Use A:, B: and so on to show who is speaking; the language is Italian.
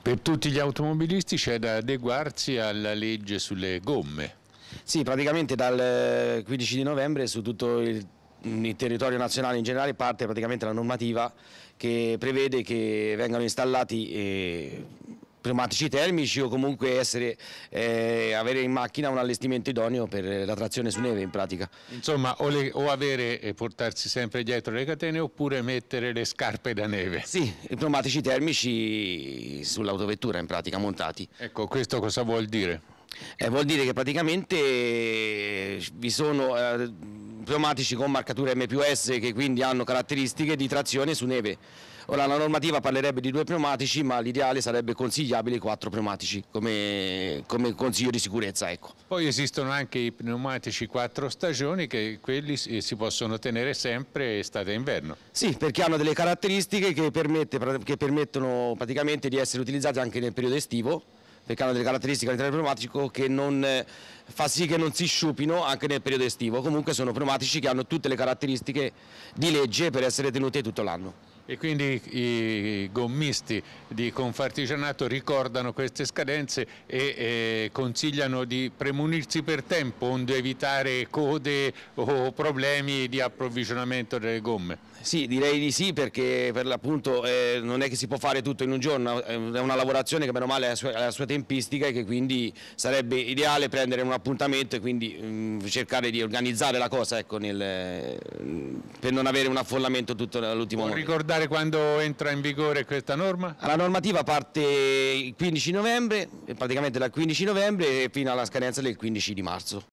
A: Per tutti gli automobilisti c'è da adeguarsi alla legge sulle gomme.
B: Sì, praticamente dal 15 di novembre su tutto il, il territorio nazionale in generale parte praticamente la normativa che prevede che vengano installati eh, pneumatici termici o comunque essere, eh, avere in macchina un allestimento idoneo per la trazione su neve in pratica.
A: Insomma, o, le, o avere e portarsi sempre dietro le catene oppure mettere le scarpe da neve.
B: Sì, i pneumatici termici sull'autovettura in pratica montati.
A: Ecco, questo cosa vuol dire?
B: Eh, vuol dire che praticamente eh, vi sono eh, pneumatici con marcatura M più S che quindi hanno caratteristiche di trazione su neve. Ora la normativa parlerebbe di due pneumatici ma l'ideale sarebbe consigliabile quattro pneumatici come, come consiglio di sicurezza. Ecco.
A: Poi esistono anche i pneumatici quattro stagioni che quelli si possono tenere sempre estate e inverno.
B: Sì, perché hanno delle caratteristiche che, permette, che permettono praticamente di essere utilizzati anche nel periodo estivo perché hanno delle caratteristiche all'interno del pneumatico che non, eh, fa sì che non si sciupino anche nel periodo estivo. Comunque sono pneumatici che hanno tutte le caratteristiche di legge per essere tenuti tutto l'anno.
A: E quindi i gommisti di Confartigianato ricordano queste scadenze e eh, consigliano di premunirsi per tempo onde evitare code o problemi di approvvigionamento delle gomme.
B: Sì, direi di sì perché per l'appunto eh, non è che si può fare tutto in un giorno, è una lavorazione che meno male ha la sua, la sua tempistica e che quindi sarebbe ideale prendere un appuntamento e quindi mh, mm, cercare di organizzare la cosa ecco, nel, per non avere un affollamento tutto all'ultimo
A: momento ricordare quando entra in vigore questa norma?
B: La normativa parte il 15 novembre, praticamente dal 15 novembre fino alla scadenza del 15 di marzo.